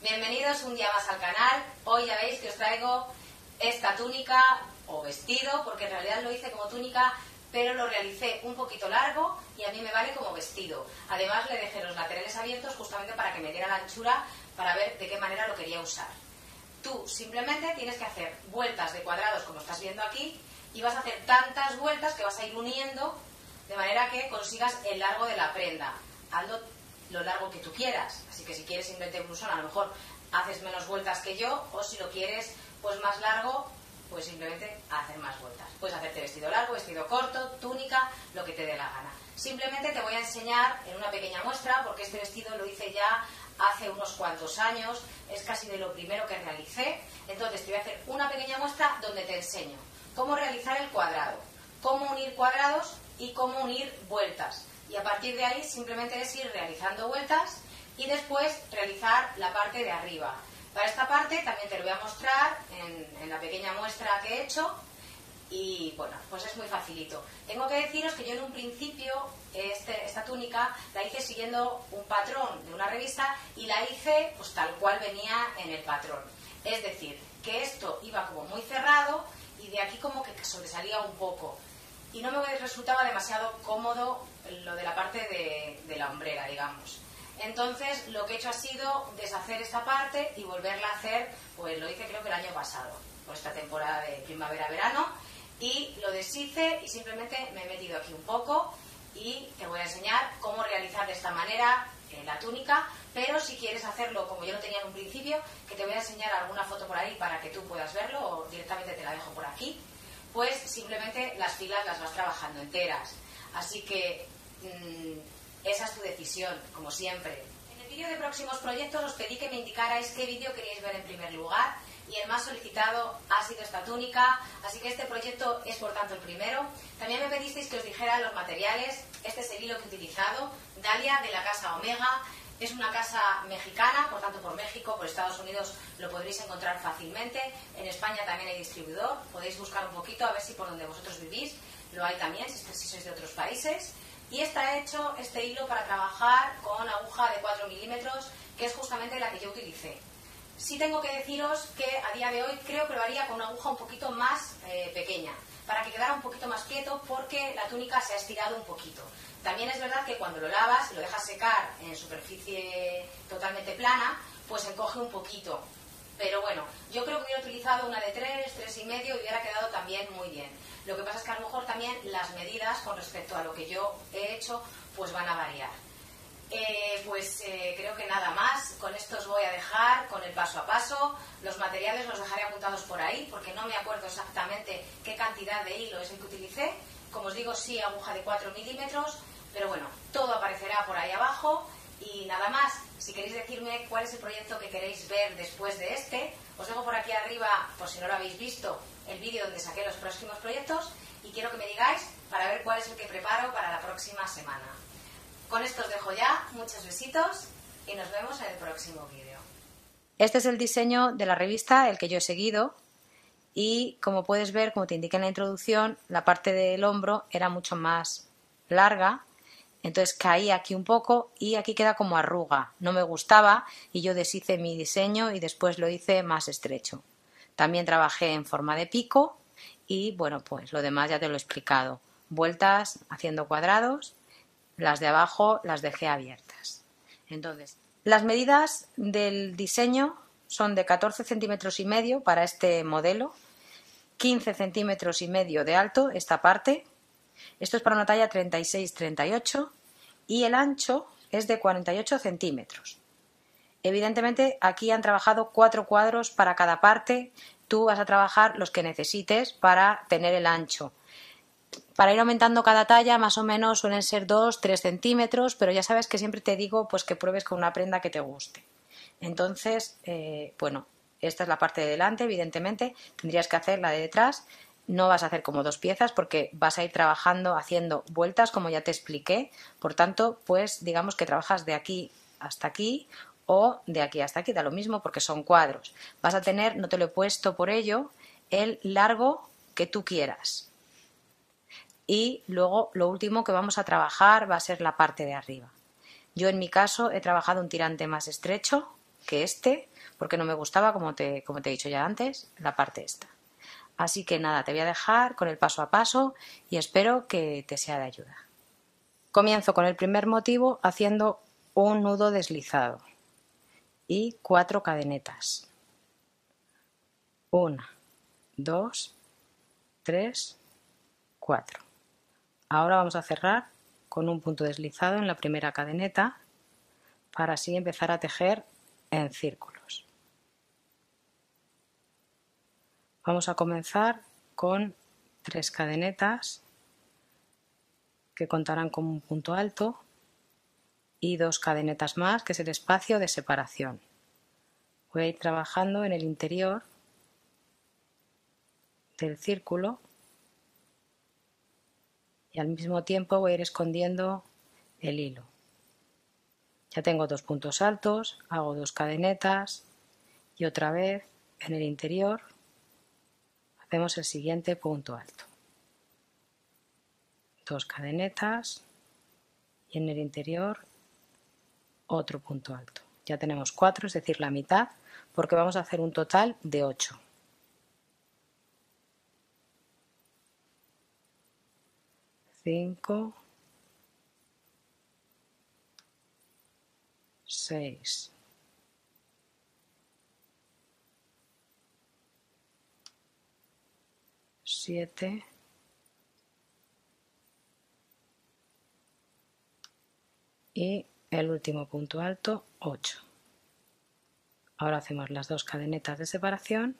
Bienvenidos un día más al canal. Hoy ya veis que os traigo esta túnica o vestido, porque en realidad lo hice como túnica, pero lo realicé un poquito largo y a mí me vale como vestido. Además le dejé los laterales abiertos justamente para que me diera la anchura para ver de qué manera lo quería usar. Tú simplemente tienes que hacer vueltas de cuadrados como estás viendo aquí y vas a hacer tantas vueltas que vas a ir uniendo de manera que consigas el largo de la prenda. Lo largo que tú quieras. Así que si quieres simplemente blusón, a lo mejor haces menos vueltas que yo, o si lo quieres pues más largo, pues simplemente hacer más vueltas. Puedes hacerte vestido largo, vestido corto, túnica, lo que te dé la gana. Simplemente te voy a enseñar en una pequeña muestra, porque este vestido lo hice ya hace unos cuantos años, es casi de lo primero que realicé. Entonces te voy a hacer una pequeña muestra donde te enseño cómo realizar el cuadrado, cómo unir cuadrados y cómo unir vueltas. Y a partir de ahí simplemente es ir realizando vueltas y después realizar la parte de arriba. Para esta parte también te lo voy a mostrar en, la pequeña muestra que he hecho y bueno, pues es muy facilito. Tengo que deciros que yo en un principio este, esta túnica la hice siguiendo un patrón de una revista y la hice pues tal cual venía en el patrón. Es decir, que esto iba como muy cerrado y de aquí como que sobresalía un poco. Y no me resultaba demasiado cómodo lo de la parte de, la hombrera, digamos. Entonces, lo que he hecho ha sido deshacer esta parte y volverla a hacer, pues lo hice creo que el año pasado, por esta temporada de primavera-verano, y lo deshice y simplemente me he metido aquí un poco y te voy a enseñar cómo realizar de esta manera eh, la túnica, pero si quieres hacerlo como yo lo tenía en un principio, que te voy a enseñar alguna foto por ahí para que tú puedas verlo o directamente te la dejo por aquí, pues simplemente las filas las vas trabajando enteras. Así que mm, esa es tu decisión, como siempre. En el vídeo de próximos proyectos os pedí que me indicarais qué vídeo queríais ver en primer lugar y el más solicitado ha sido esta túnica, así que este proyecto es por tanto el primero. También me pedisteis que os dijera los materiales, este es el hilo que he utilizado, Dalia de la casa Omega, es una casa mexicana, por tanto por México, por Estados Unidos lo podréis encontrar fácilmente, en España también hay distribuidor, podéis buscar un poquito a ver si por donde vosotros vivís lo hay también, si sois de otros países. Y está hecho este hilo para trabajar con aguja de 4 milímetros, que es justamente la que yo utilicé. Sí tengo que deciros que a día de hoy creo que lo haría con una aguja un poquito más eh, pequeña, para que quedara un poquito más quieto, porque la túnica se ha estirado un poquito. También es verdad que cuando lo lavas y lo dejas secar en superficie totalmente plana, pues encoge un poquito. Pero bueno, yo creo que hubiera utilizado una de 3, 3 y medio y hubiera quedado también muy bien. Lo que pasa es que a lo mejor también las medidas con respecto a lo que yo he hecho pues van a variar. Eh, pues eh, creo que nada más. Con esto os voy a dejar con el paso a paso. Los materiales los dejaré apuntados por ahí porque no me acuerdo exactamente qué cantidad de hilo es el que utilicé. Como os digo, sí, aguja de 4 milímetros, pero bueno, todo aparecerá por ahí abajo. Y nada más, si queréis decirme cuál es el proyecto que queréis ver después de este, os dejo por aquí arriba, por si no lo habéis visto, el vídeo donde saqué los próximos proyectos y quiero que me digáis para ver cuál es el que preparo para la próxima semana. Con esto os dejo ya, muchos besitos y nos vemos en el próximo vídeo. Este es el diseño de la revista, el que yo he seguido y como puedes ver, como te indiqué en la introducción, la parte del hombro era mucho más larga entonces caí aquí un poco y aquí queda como arruga. No me gustaba y yo deshice mi diseño y después lo hice más estrecho. También trabajé en forma de pico y bueno, pues lo demás ya te lo he explicado. Vueltas haciendo cuadrados, las de abajo las dejé abiertas. Entonces, las medidas del diseño son de 14 centímetros y medio para este modelo, 15 centímetros y medio de alto esta parte, esto es para una talla 36-38 y el ancho es de 48 centímetros. Evidentemente aquí han trabajado cuatro cuadros para cada parte. Tú vas a trabajar los que necesites para tener el ancho. Para ir aumentando cada talla, más o menos suelen ser 2-3 centímetros, pero ya sabes que siempre te digo pues que pruebes con una prenda que te guste. Entonces, eh, bueno, esta es la parte de delante, evidentemente, tendrías que hacer la de detrás. No vas a hacer como dos piezas porque vas a ir trabajando haciendo vueltas, como ya te expliqué. Por tanto, pues digamos que trabajas de aquí hasta aquí o de aquí hasta aquí, da lo mismo porque son cuadros. Vas a tener, no te lo he puesto por ello, el largo que tú quieras. Y luego lo último que vamos a trabajar va a ser la parte de arriba. Yo en mi caso he trabajado un tirante más estrecho que este, porque no me gustaba, como te, como te he dicho ya antes, la parte esta. Así que nada, te voy a dejar con el paso a paso y espero que te sea de ayuda. Comienzo con el primer motivo haciendo un nudo deslizado y cuatro cadenetas. Una, dos, tres, cuatro. Ahora vamos a cerrar con un punto deslizado en la primera cadeneta para así empezar a tejer en círculos. Vamos a comenzar con tres cadenetas que contarán con un punto alto y dos cadenetas más que es el espacio de separación. Voy a ir trabajando en el interior del círculo y al mismo tiempo voy a ir escondiendo el hilo. Ya tengo dos puntos altos, hago dos cadenetas y otra vez en el interior hacemos el siguiente punto alto. Dos cadenetas y en el interior otro punto alto. Ya tenemos cuatro, es decir, la mitad, porque vamos a hacer un total de ocho. Cinco, seis, siete, y el último punto alto 8 ahora hacemos las dos cadenetas de separación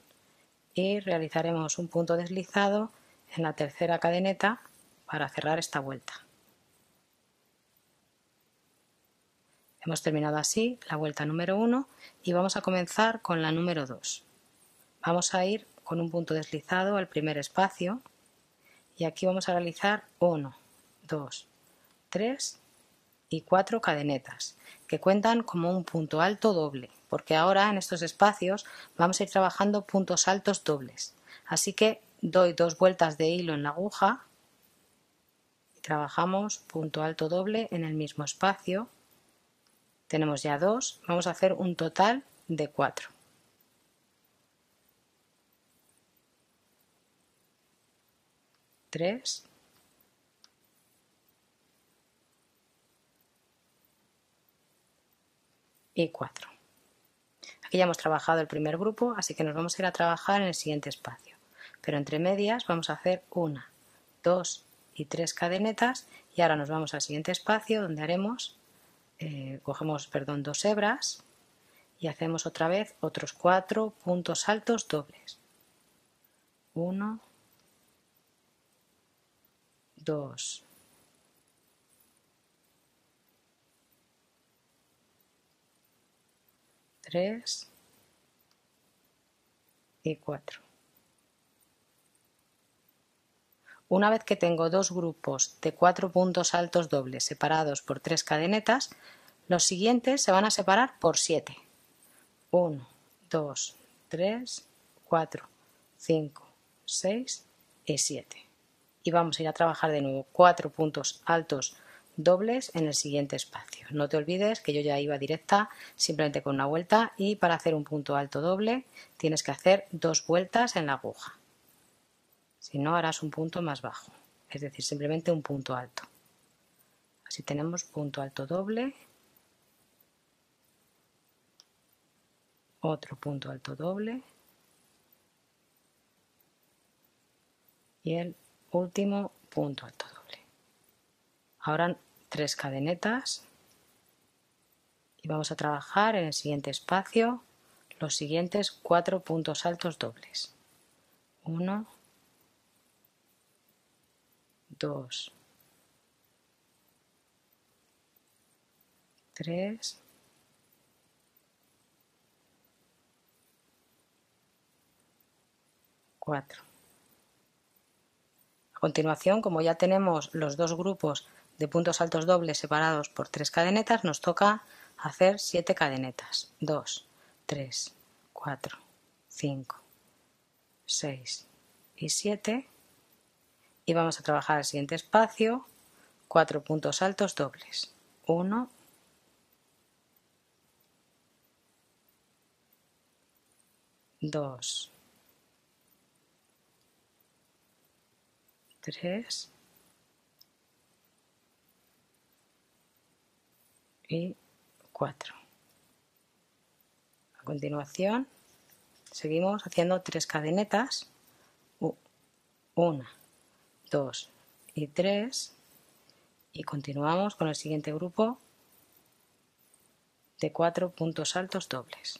y realizaremos un punto deslizado en la tercera cadeneta para cerrar esta vuelta. Hemos terminado así la vuelta número 1 y vamos a comenzar con la número 2 vamos a ir con un punto deslizado al primer espacio y aquí vamos a realizar 1 2 3 y cuatro cadenetas, que cuentan como un punto alto doble, porque ahora en estos espacios vamos a ir trabajando puntos altos dobles. Así que doy dos vueltas de hilo en la aguja y trabajamos punto alto doble en el mismo espacio. Tenemos ya dos, vamos a hacer un total de cuatro. Tres, y 4. Aquí ya hemos trabajado el primer grupo, así que nos vamos a ir a trabajar en el siguiente espacio. Pero entre medias vamos a hacer una, dos y tres cadenetas y ahora nos vamos al siguiente espacio donde haremos, eh, cogemos perdón, dos hebras y hacemos otra vez otros cuatro puntos altos dobles. 1, 2, 3 y 4. Una vez que tengo dos grupos de cuatro puntos altos dobles separados por tres cadenetas, los siguientes se van a separar por 7. 1, 2, 3, 4, 5, 6 y 7. Y vamos a ir a trabajar de nuevo cuatro puntos altos dobles en el siguiente espacio. No te olvides que yo ya iba directa simplemente con una vuelta y para hacer un punto alto doble tienes que hacer dos vueltas en la aguja. Si no harás un punto más bajo, es decir, simplemente un punto alto. Así tenemos punto alto doble, otro punto alto doble y el último punto alto doble. Ahora tres cadenetas y vamos a trabajar en el siguiente espacio los siguientes cuatro puntos altos dobles. 1, 2, 3, 4. A continuación, como ya tenemos los dos grupos de puntos altos dobles separados por tres cadenetas nos toca hacer siete cadenetas. 2, 3, 4, 5, 6 y 7 y vamos a trabajar el siguiente espacio. Cuatro puntos altos dobles. 1 2, 3 y 4. A continuación seguimos haciendo tres cadenetas, 1, 2 y 3 y continuamos con el siguiente grupo de cuatro puntos altos dobles.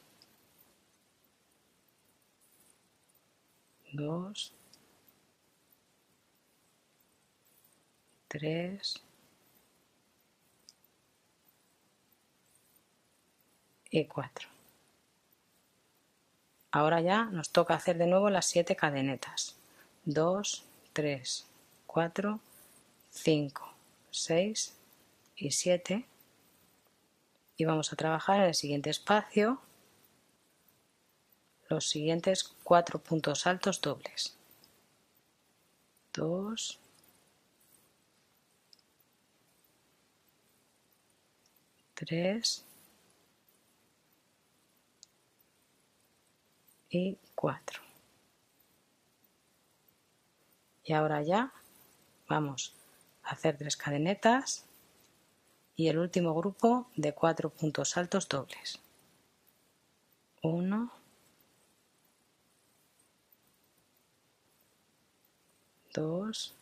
2, 3 y 4. Ahora ya nos toca hacer de nuevo las 7 cadenetas. 2, 3, 4, 5, 6 y 7. Y vamos a trabajar en el siguiente espacio los siguientes cuatro puntos altos dobles. 2, 3 y 4. Y ahora ya vamos a hacer tres cadenetas y el último grupo de cuatro puntos altos dobles. 1, 2,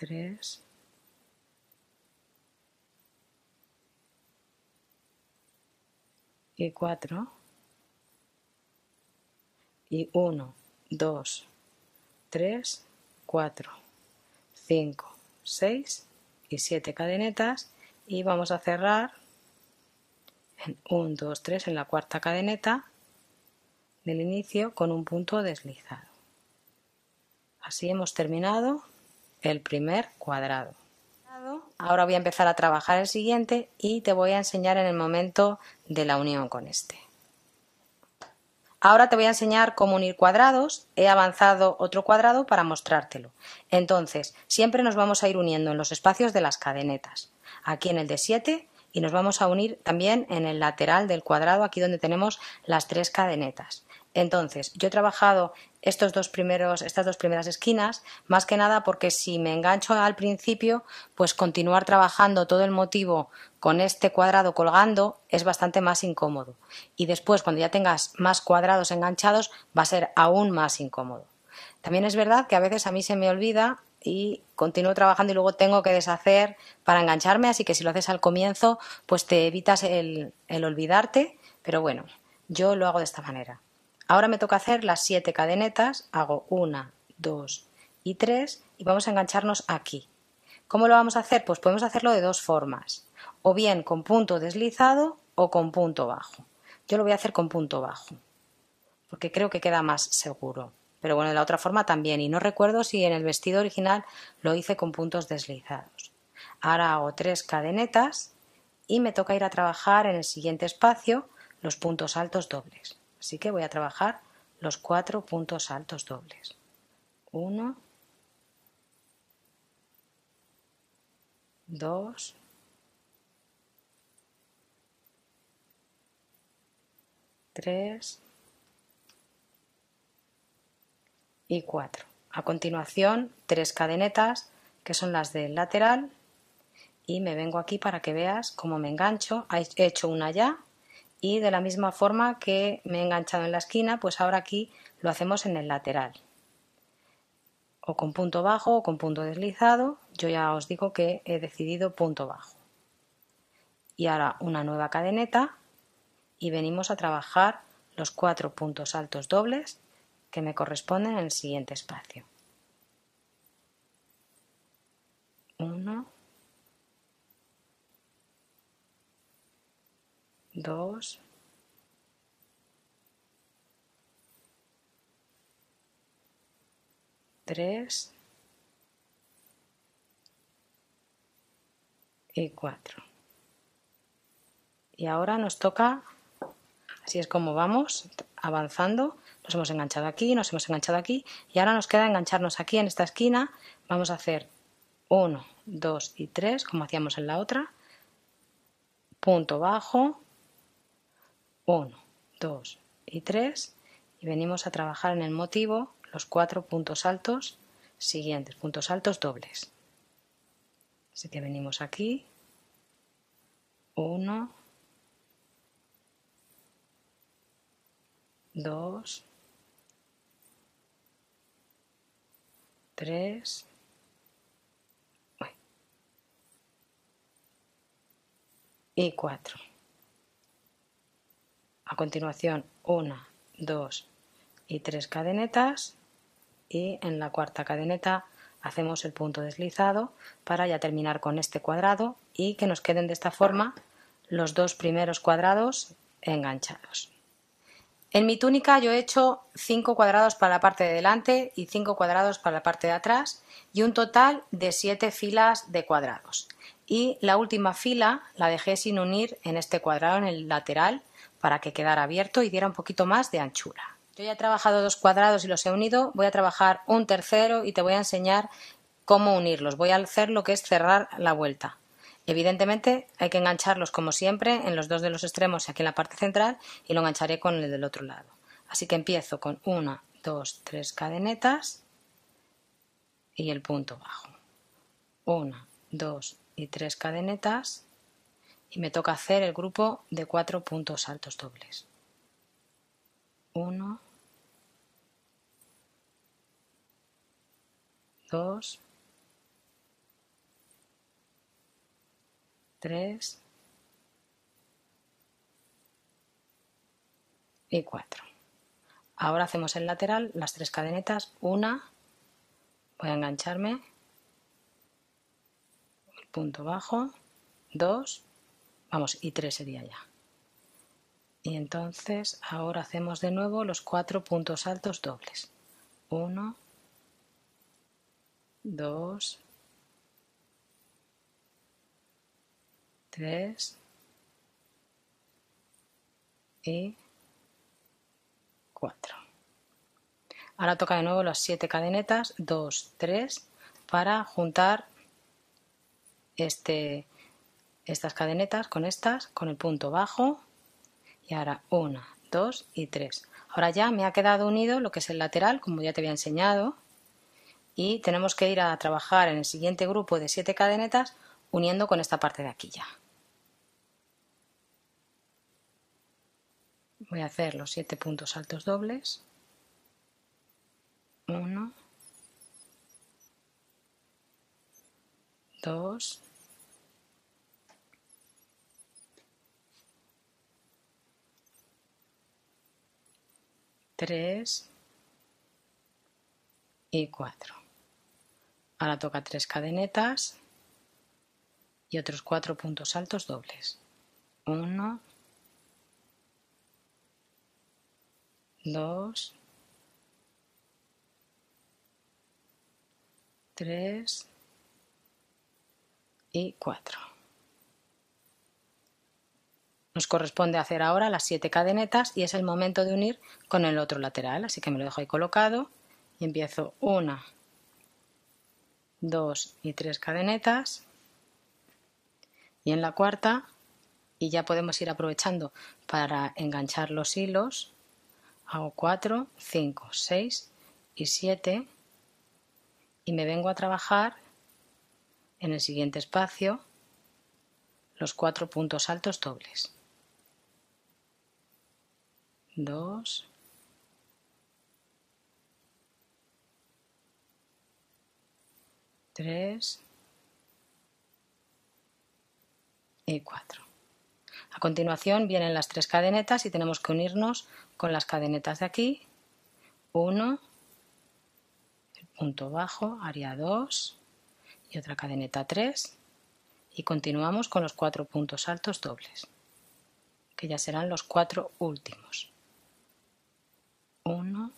tres, y cuatro, y uno, dos, tres, cuatro, cinco, seis y siete cadenetas. Y vamos a cerrar en 1, 2, 3 en la cuarta cadeneta del inicio con un punto deslizado. Así hemos terminado el primer cuadrado. Ahora voy a empezar a trabajar el siguiente y te voy a enseñar en el momento de la unión con este. Ahora te voy a enseñar cómo unir cuadrados. He avanzado otro cuadrado para mostrártelo. Entonces, siempre nos vamos a ir uniendo en los espacios de las cadenetas. Aquí en el de 7 y nos vamos a unir también en el lateral del cuadrado, aquí donde tenemos las tres cadenetas. Entonces, yo he trabajado estos dos primeros, estas dos primeras esquinas, más que nada porque si me engancho al principio, pues continuar trabajando todo el motivo con este cuadrado colgando es bastante más incómodo. Y después, cuando ya tengas más cuadrados enganchados, va a ser aún más incómodo. También es verdad que a veces a mí se me olvida y continúo trabajando y luego tengo que deshacer para engancharme, así que si lo haces al comienzo, pues te evitas el, el olvidarte, pero bueno, yo lo hago de esta manera. Ahora me toca hacer las siete cadenetas, hago una, dos y tres y vamos a engancharnos aquí. ¿Cómo lo vamos a hacer? Pues podemos hacerlo de dos formas, o bien con punto deslizado o con punto bajo. Yo lo voy a hacer con punto bajo, porque creo que queda más seguro. Pero bueno, de la otra forma también, y no recuerdo si en el vestido original lo hice con puntos deslizados. Ahora hago tres cadenetas y me toca ir a trabajar en el siguiente espacio los puntos altos dobles. Así que voy a trabajar los cuatro puntos altos dobles. Uno, dos, tres y cuatro. A continuación, tres cadenetas que son las del lateral y me vengo aquí para que veas cómo me engancho. He hecho una ya y de la misma forma que me he enganchado en la esquina, pues ahora aquí lo hacemos en el lateral. O con punto bajo o con punto deslizado. Yo ya os digo que he decidido punto bajo. Y ahora una nueva cadeneta y venimos a trabajar los cuatro puntos altos dobles que me corresponden en el siguiente espacio. Uno, dos, tres. Y cuatro. Y ahora nos toca, así es como vamos avanzando, nos hemos enganchado aquí, nos hemos enganchado aquí. Y ahora nos queda engancharnos aquí en esta esquina. Vamos a hacer uno, dos y tres, como hacíamos en la otra. Punto bajo, 1, 2 y 3 y venimos a trabajar en el motivo los cuatro puntos altos siguientes, puntos altos dobles. Así que venimos aquí, 1, 2, 3, y 4. A continuación, 1, 2 y 3 cadenetas y en la cuarta cadeneta hacemos el punto deslizado para ya terminar con este cuadrado y que nos queden de esta forma los dos primeros cuadrados enganchados. En mi túnica yo he hecho 5 cuadrados para la parte de delante y 5 cuadrados para la parte de atrás y un total de 7 filas de cuadrados y la última fila la dejé sin unir en este cuadrado en el lateral para que quedara abierto y diera un poquito más de anchura. Yo ya he trabajado dos cuadrados y los he unido, voy a trabajar un tercero y te voy a enseñar cómo unirlos. Voy a hacer lo que es cerrar la vuelta. Evidentemente hay que engancharlos como siempre en los dos de los extremos y aquí en la parte central y lo engancharé con el del otro lado. Así que empiezo con una, dos, tres cadenetas y el punto bajo. Una, dos, y tres cadenetas y me toca hacer el grupo de cuatro puntos altos dobles. Uno, dos, tres y cuatro. Ahora hacemos el lateral, las tres cadenetas, una, voy a engancharme punto bajo, 2, vamos, y 3 sería ya. Y entonces ahora hacemos de nuevo los cuatro puntos altos dobles. 1, 2, 3 y 4. Ahora toca de nuevo las 7 cadenetas, 2, 3, para juntar este, estas cadenetas con estas, con el punto bajo y ahora una, dos y tres. Ahora ya me ha quedado unido lo que es el lateral, como ya te había enseñado, y tenemos que ir a trabajar en el siguiente grupo de siete cadenetas uniendo con esta parte de aquí ya. Voy a hacer los siete puntos altos dobles. Uno, dos, 3 y 4. Ahora toca 3 cadenetas y otros 4 puntos altos dobles. 1, 2, 3 y 4. Nos corresponde hacer ahora las 7 cadenetas y es el momento de unir con el otro lateral, así que me lo dejo ahí colocado y empiezo una, dos y tres cadenetas. Y en la cuarta y ya podemos ir aprovechando para enganchar los hilos hago 4, 5, 6 y 7 y me vengo a trabajar en el siguiente espacio los cuatro puntos altos dobles. 2, tres y cuatro. A continuación vienen las tres cadenetas y tenemos que unirnos con las cadenetas de aquí. 1, el punto bajo, área 2 y otra cadeneta 3 y continuamos con los cuatro puntos altos dobles, que ya serán los cuatro últimos. 1,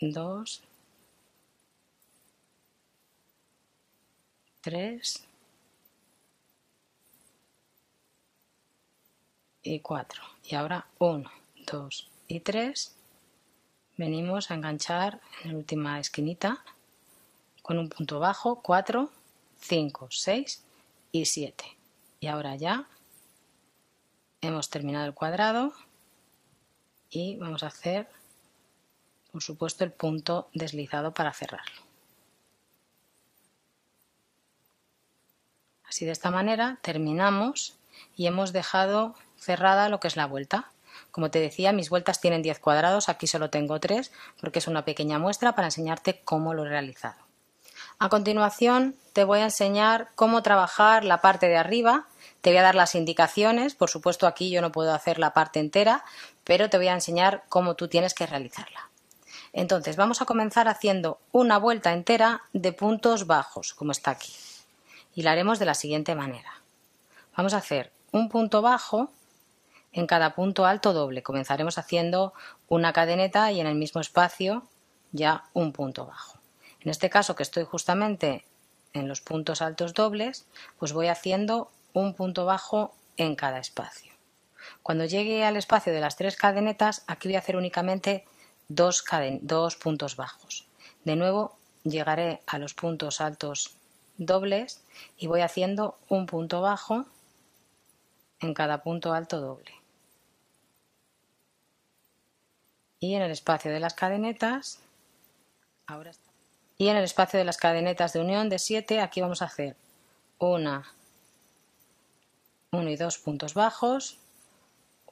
2, 3 y 4. Y ahora 1, 2 y 3. Venimos a enganchar en la última esquinita con un punto bajo, 4, 5, 6 y 7. Y ahora ya hemos terminado el cuadrado y vamos a hacer, por supuesto, el punto deslizado para cerrarlo. Así de esta manera terminamos y hemos dejado cerrada lo que es la vuelta. Como te decía, mis vueltas tienen 10 cuadrados, aquí solo tengo 3 porque es una pequeña muestra para enseñarte cómo lo he realizado. A continuación te voy a enseñar cómo trabajar la parte de arriba, te voy a dar las indicaciones, por supuesto aquí yo no puedo hacer la parte entera, pero te voy a enseñar cómo tú tienes que realizarla. Entonces vamos a comenzar haciendo una vuelta entera de puntos bajos, como está aquí. Y la haremos de la siguiente manera. Vamos a hacer un punto bajo en cada punto alto doble. Comenzaremos haciendo una cadeneta y en el mismo espacio ya un punto bajo. En este caso que estoy justamente en los puntos altos dobles, pues voy haciendo un punto bajo en cada espacio. Cuando llegue al espacio de las tres cadenetas, aquí voy a hacer únicamente dos, dos puntos bajos. De nuevo, llegaré a los puntos altos dobles y voy haciendo un punto bajo en cada punto alto doble. y en el espacio de las cadenetas ahora y en el espacio de las cadenetas de unión de 7 aquí vamos a hacer una 1 y 2 puntos bajos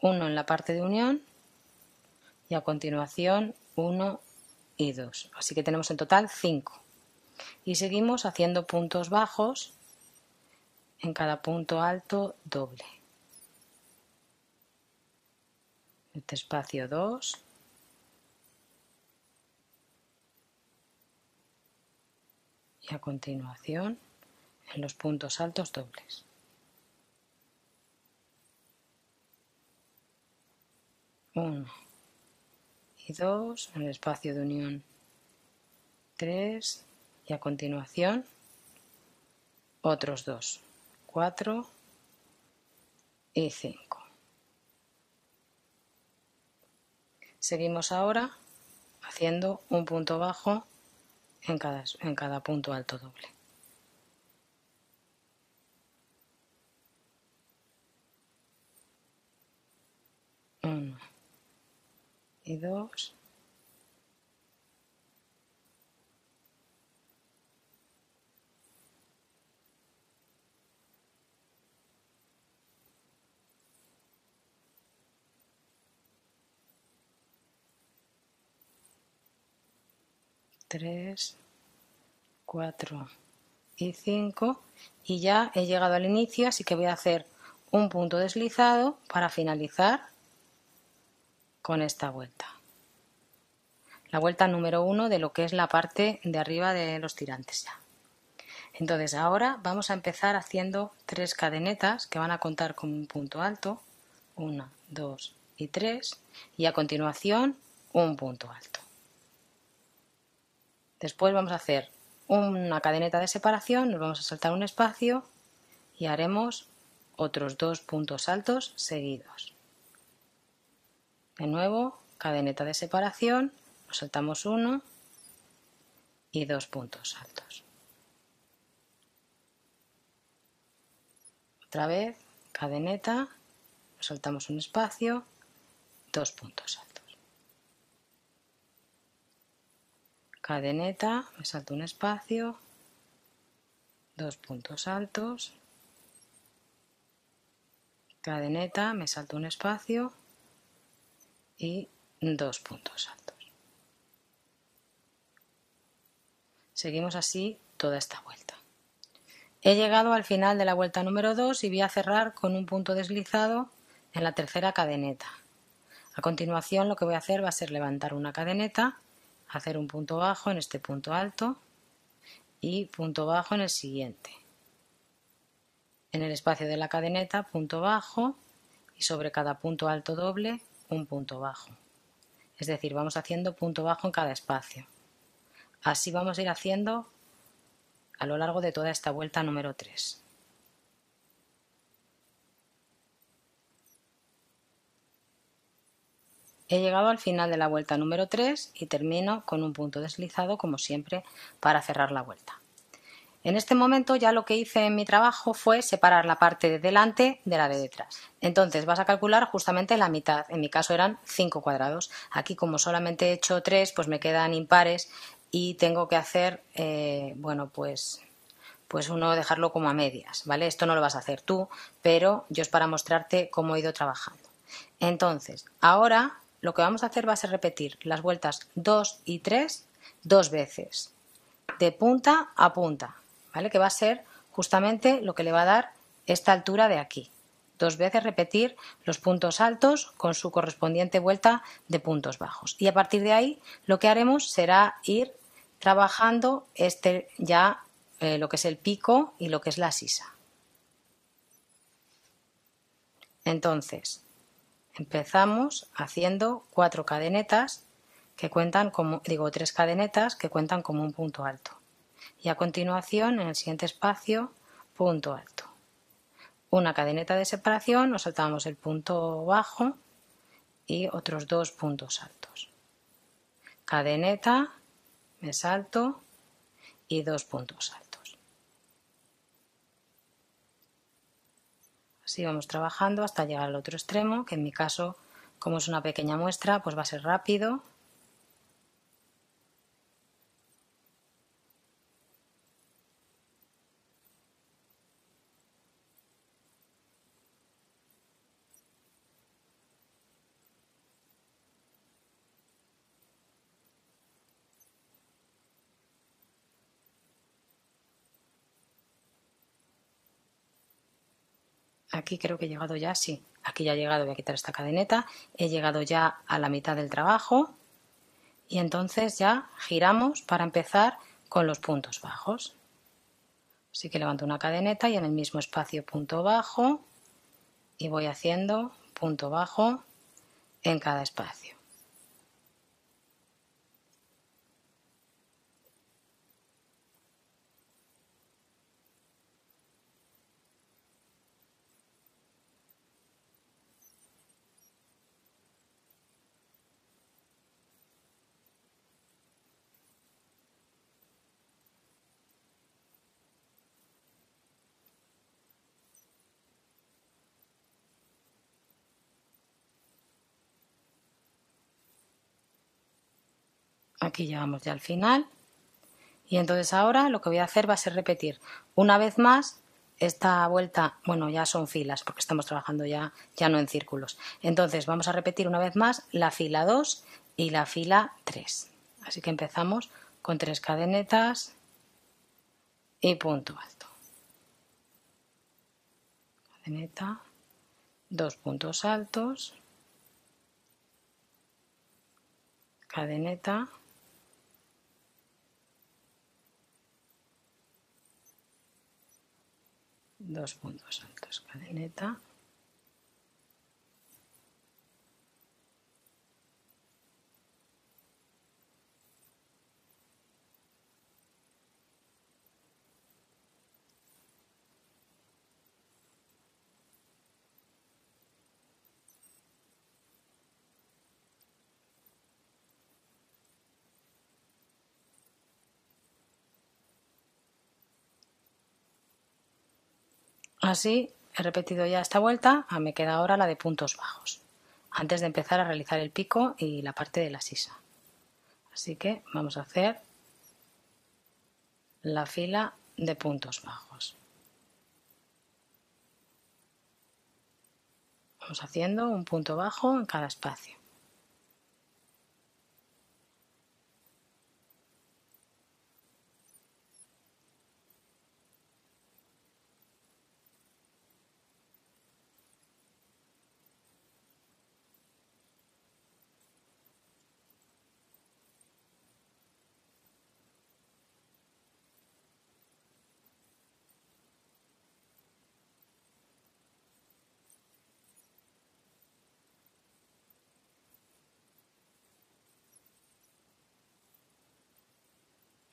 uno en la parte de unión y a continuación 1 y 2 así que tenemos en total 5 y seguimos haciendo puntos bajos en cada punto alto doble. Este espacio 2 y a continuación en los puntos altos dobles. Uno y dos en el espacio de unión tres y a continuación otros dos, cuatro y cinco. Seguimos ahora haciendo un punto bajo en cada, en cada punto alto doble. Uno dos. Tres, cuatro y cinco y ya he llegado al inicio así que voy a hacer un punto deslizado para finalizar con esta vuelta. La vuelta número uno de lo que es la parte de arriba de los tirantes ya. Entonces ahora vamos a empezar haciendo tres cadenetas que van a contar con un punto alto una, dos y tres y a continuación un punto alto. Después vamos a hacer una cadeneta de separación, nos vamos a saltar un espacio y haremos otros dos puntos altos seguidos. De nuevo, cadeneta de separación, nos saltamos uno y dos puntos altos. Otra vez, cadeneta, nos saltamos un espacio, dos puntos altos. cadeneta, me salto un espacio, dos puntos altos, cadeneta, me salto un espacio y dos puntos altos. Seguimos así toda esta vuelta. He llegado al final de la vuelta número 2 y voy a cerrar con un punto deslizado en la tercera cadeneta. A continuación lo que voy a hacer va a ser levantar una cadeneta hacer un punto bajo en este punto alto y punto bajo en el siguiente. En el espacio de la cadeneta, punto bajo y sobre cada punto alto doble, un punto bajo. Es decir, vamos haciendo punto bajo en cada espacio. Así vamos a ir haciendo a lo largo de toda esta vuelta número 3. He llegado al final de la vuelta número 3 y termino con un punto deslizado como siempre para cerrar la vuelta. En este momento ya lo que hice en mi trabajo fue separar la parte de delante de la de detrás. Entonces vas a calcular justamente la mitad. En mi caso eran 5 cuadrados. Aquí como solamente he hecho 3, pues me quedan impares y tengo que hacer, eh, bueno, pues pues uno dejarlo como a medias, ¿vale? Esto no lo vas a hacer tú, pero yo es para mostrarte cómo he ido trabajando. Entonces, ahora lo que vamos a hacer va a ser repetir las vueltas 2 y 3 dos veces, de punta a punta, ¿vale? Que va a ser justamente lo que le va a dar esta altura de aquí. Dos veces repetir los puntos altos con su correspondiente vuelta de puntos bajos. Y a partir de ahí lo que haremos será ir trabajando este ya eh, lo que es el pico y lo que es la sisa. Entonces, empezamos haciendo cuatro cadenetas que cuentan como, digo, tres cadenetas que cuentan como un punto alto. Y a continuación, en el siguiente espacio, punto alto. Una cadeneta de separación, nos saltamos el punto bajo y otros dos puntos altos. Cadeneta, me salto y dos puntos altos. Así vamos trabajando hasta llegar al otro extremo, que en mi caso, como es una pequeña muestra, pues va a ser rápido aquí creo que he llegado ya, sí, aquí ya he llegado, voy a quitar esta cadeneta, he llegado ya a la mitad del trabajo y entonces ya giramos para empezar con los puntos bajos. Así que levanto una cadeneta y en el mismo espacio punto bajo y voy haciendo punto bajo en cada espacio. Aquí llegamos ya al final. Y entonces ahora lo que voy a hacer va a ser repetir una vez más esta vuelta, bueno, ya son filas porque estamos trabajando ya, ya no en círculos. Entonces vamos a repetir una vez más la fila 2 y la fila 3. Así que empezamos con tres cadenetas y punto alto. Cadeneta, dos puntos altos, cadeneta, dos puntos altos, cadeneta. Así he repetido ya esta vuelta, ah, me queda ahora la de puntos bajos, antes de empezar a realizar el pico y la parte de la sisa. Así que vamos a hacer la fila de puntos bajos. Vamos haciendo un punto bajo en cada espacio.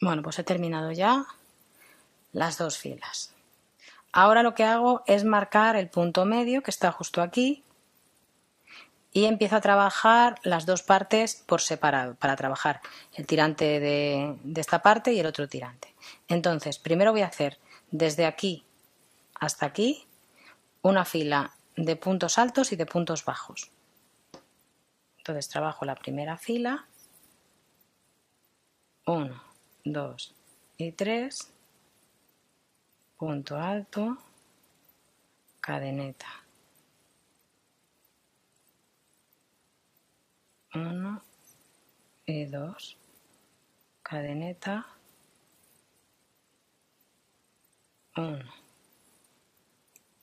Bueno, pues he terminado ya las dos filas. Ahora lo que hago es marcar el punto medio que está justo aquí y empiezo a trabajar las dos partes por separado para trabajar el tirante de, esta parte y el otro tirante. Entonces, primero voy a hacer desde aquí hasta aquí una fila de puntos altos y de puntos bajos. Entonces trabajo la primera fila, 1, 2 y 3, punto alto, cadeneta. 1 y 2, cadeneta, 1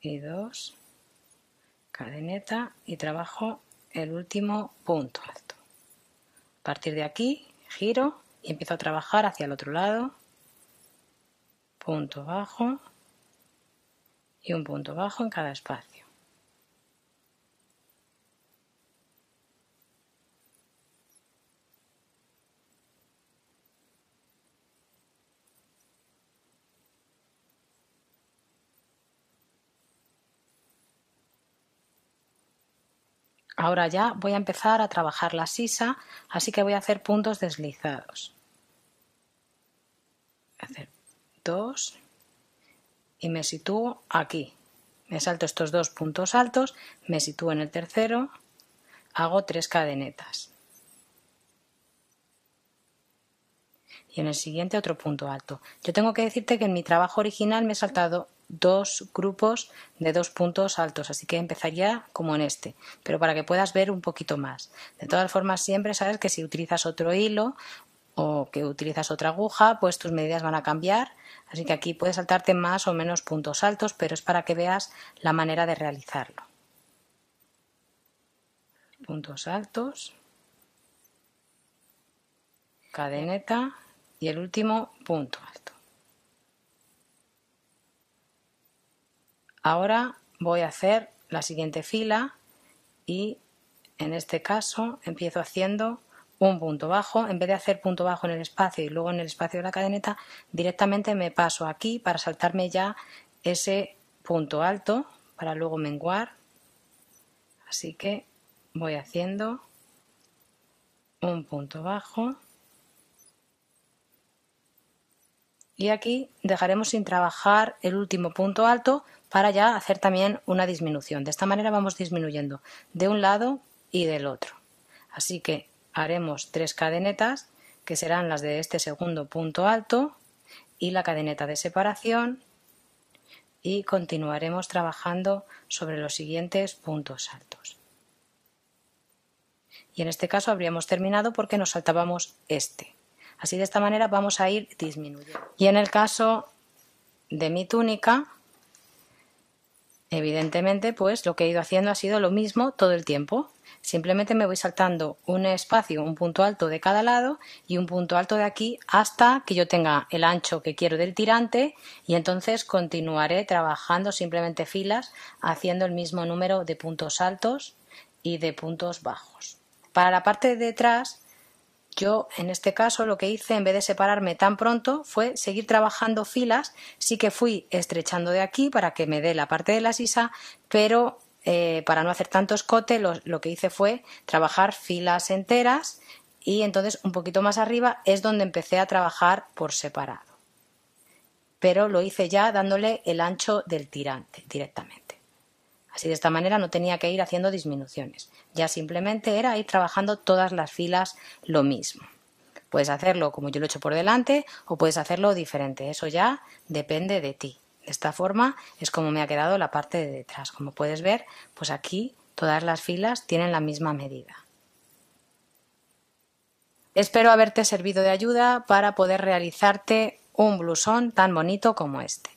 y 2, cadeneta y trabajo el último punto alto. A partir de aquí giro y empiezo a trabajar hacia el otro lado, punto bajo y un punto bajo en cada espacio. Ahora ya voy a empezar a trabajar la sisa, así que voy a hacer puntos deslizados. Hacer dos y me sitúo aquí. Me salto estos dos puntos altos, me sitúo en el tercero, hago tres cadenetas. Y en el siguiente otro punto alto. Yo tengo que decirte que en mi trabajo original me he saltado dos grupos de dos puntos altos, así que empezaría como en este, pero para que puedas ver un poquito más. De todas formas, siempre sabes que si utilizas otro hilo o que utilizas otra aguja, pues tus medidas van a cambiar, así que aquí puedes saltarte más o menos puntos altos, pero es para que veas la manera de realizarlo. Puntos altos, cadeneta y el último punto alto. Ahora voy a hacer la siguiente fila y en este caso empiezo haciendo un punto bajo. En vez de hacer punto bajo en el espacio y luego en el espacio de la cadeneta, directamente me paso aquí para saltarme ya ese punto alto para luego menguar. Así que voy haciendo un punto bajo y aquí dejaremos sin trabajar el último punto alto para ya hacer también una disminución. De esta manera vamos disminuyendo de un lado y del otro. Así que haremos tres cadenetas que serán las de este segundo punto alto y la cadeneta de separación y continuaremos trabajando sobre los siguientes puntos altos. Y en este caso habríamos terminado porque nos saltábamos este. Así de esta manera vamos a ir disminuyendo. Y en el caso de mi túnica Evidentemente, pues lo que he ido haciendo ha sido lo mismo todo el tiempo. Simplemente me voy saltando un espacio, un punto alto de cada lado y un punto alto de aquí hasta que yo tenga el ancho que quiero del tirante y entonces continuaré trabajando simplemente filas haciendo el mismo número de puntos altos y de puntos bajos. Para la parte de detrás yo, en este caso, lo que hice, en vez de separarme tan pronto, fue seguir trabajando filas. Sí que fui estrechando de aquí para que me dé la parte de la sisa, pero eh, para no hacer tanto escote, lo, lo que hice fue trabajar filas enteras y entonces un poquito más arriba es donde empecé a trabajar por separado. Pero lo hice ya dándole el ancho del tirante directamente. Así de esta manera no tenía que ir haciendo disminuciones. Ya simplemente era ir trabajando todas las filas lo mismo. Puedes hacerlo como yo lo he hecho por delante o puedes hacerlo diferente. Eso ya depende de ti. De esta forma es como me ha quedado la parte de detrás. Como puedes ver, pues aquí todas las filas tienen la misma medida. Espero haberte servido de ayuda para poder realizarte un blusón tan bonito como este.